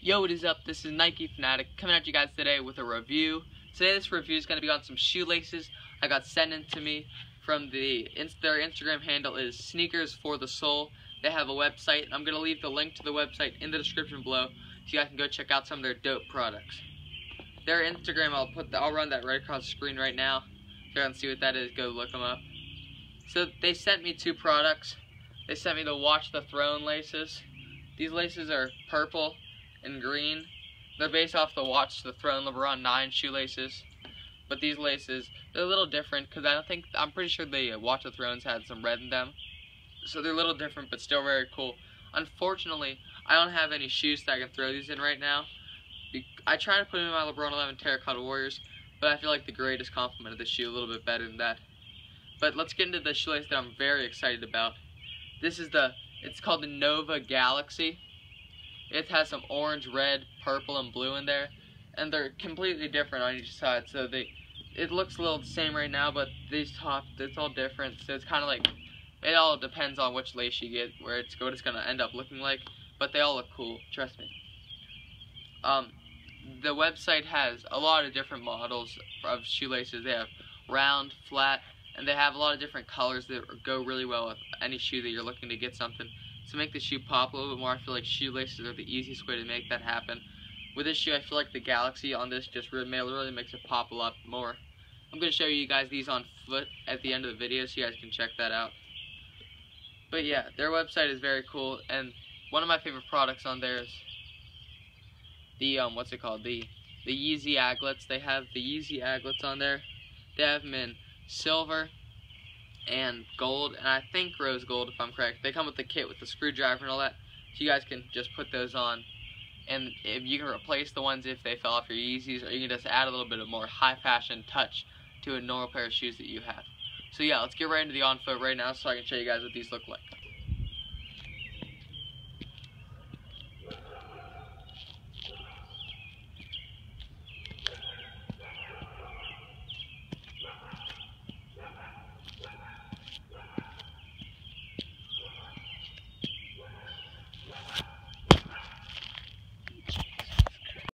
Yo, what is up? This is Nike Fanatic coming at you guys today with a review. Today, this review is going to be on some shoelaces I got sent in to me from the their Instagram handle is Sneakers for the Sole. They have a website. I'm going to leave the link to the website in the description below so you guys can go check out some of their dope products. Their Instagram, I'll put the, I'll run that right across the screen right now. If you want to see what that is, go look them up. So they sent me two products. They sent me the Watch the Throne laces. These laces are purple and green. They're based off the Watch the Throne LeBron 9 shoelaces. But these laces, they're a little different because I don't think, I'm pretty sure the Watch the Thrones had some red in them. So they're a little different but still very cool. Unfortunately, I don't have any shoes that I can throw these in right now. I try to put them in my LeBron 11 Terracotta Warriors, but I feel like the greatest compliment of the shoe a little bit better than that. But let's get into the shoelace that I'm very excited about. This is the, it's called the Nova Galaxy. It has some orange, red, purple, and blue in there. And they're completely different on each side. So they, it looks a little the same right now, but these top, it's all different. So it's kind of like, it all depends on which lace you get, where it's what it's going to end up looking like. But they all look cool, trust me. Um, the website has a lot of different models of shoelaces. They have round, flat, and they have a lot of different colors that go really well with any shoe that you're looking to get something to make the shoe pop a little bit more. I feel like shoelaces are the easiest way to make that happen. With this shoe, I feel like the Galaxy on this just really, really makes it pop a lot more. I'm going to show you guys these on foot at the end of the video so you guys can check that out. But yeah, their website is very cool, and one of my favorite products on there is the, um, what's it called, the, the Yeezy Aglets. They have the Yeezy Aglets on there. They have them in silver, and gold, and I think rose gold if I'm correct. They come with the kit with the screwdriver and all that, so you guys can just put those on. And if you can replace the ones if they fell off your Yeezys, or you can just add a little bit of more high fashion touch to a normal pair of shoes that you have. So yeah, let's get right into the on foot right now so I can show you guys what these look like.